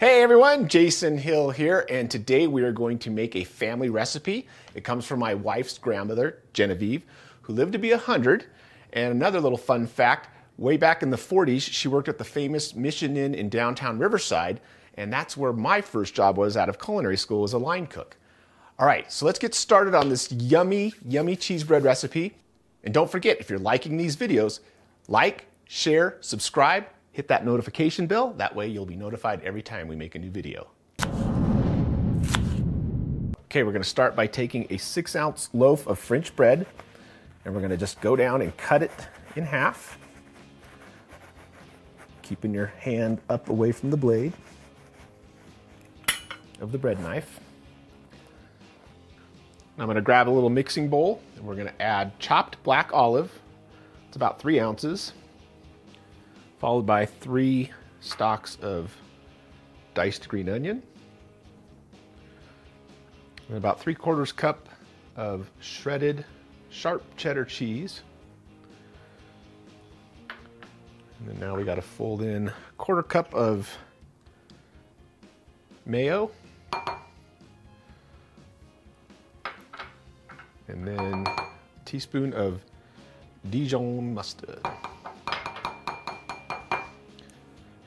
Hey everyone, Jason Hill here, and today we are going to make a family recipe. It comes from my wife's grandmother, Genevieve, who lived to be 100. And another little fun fact way back in the 40s, she worked at the famous Mission Inn in downtown Riverside, and that's where my first job was out of culinary school as a line cook. All right, so let's get started on this yummy, yummy cheese bread recipe. And don't forget, if you're liking these videos, like, share, subscribe, hit that notification bell. That way you'll be notified every time we make a new video. Okay, we're gonna start by taking a six ounce loaf of French bread and we're gonna just go down and cut it in half. Keeping your hand up away from the blade of the bread knife. I'm gonna grab a little mixing bowl and we're gonna add chopped black olive. It's about three ounces followed by three stalks of diced green onion, and about three quarters cup of shredded sharp cheddar cheese. And then now we got to fold in a quarter cup of mayo. And then a teaspoon of Dijon mustard.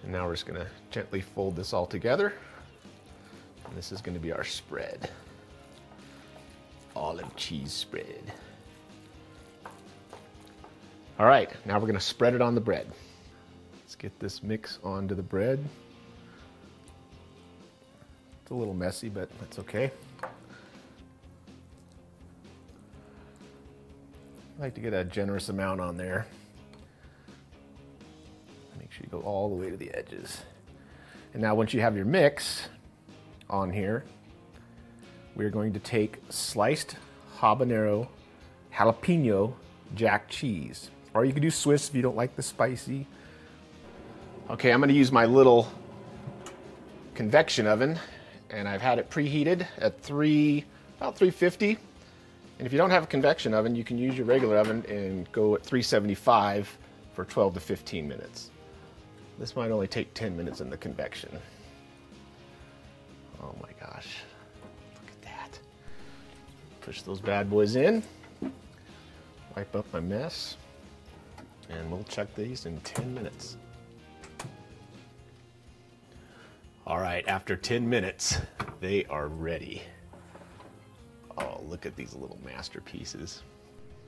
And now we're just gonna gently fold this all together. And this is gonna be our spread. Olive cheese spread. All right, now we're gonna spread it on the bread. Let's get this mix onto the bread. It's a little messy, but that's okay. I like to get a generous amount on there. Go all the way to the edges. And now once you have your mix on here, we're going to take sliced habanero jalapeno jack cheese. Or you can do Swiss if you don't like the spicy. Okay, I'm gonna use my little convection oven and I've had it preheated at three, about 350. And if you don't have a convection oven, you can use your regular oven and go at 375 for 12 to 15 minutes. This might only take 10 minutes in the convection. Oh my gosh. Look at that. Push those bad boys in. Wipe up my mess. And we'll check these in 10 minutes. All right, after 10 minutes, they are ready. Oh, look at these little masterpieces.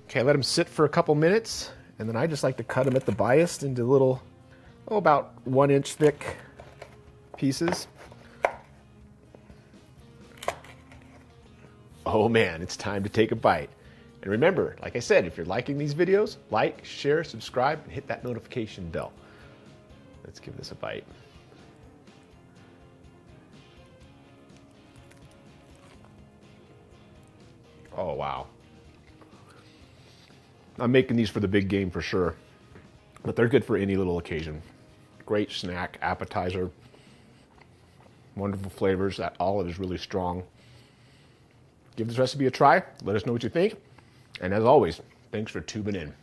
Okay, let them sit for a couple minutes, and then I just like to cut them at the bias into little oh, about one inch thick pieces. Oh man, it's time to take a bite. And remember, like I said, if you're liking these videos, like, share, subscribe, and hit that notification bell. Let's give this a bite. Oh, wow. I'm making these for the big game for sure, but they're good for any little occasion great snack, appetizer, wonderful flavors. That olive is really strong. Give this recipe a try. Let us know what you think. And as always, thanks for tubing in.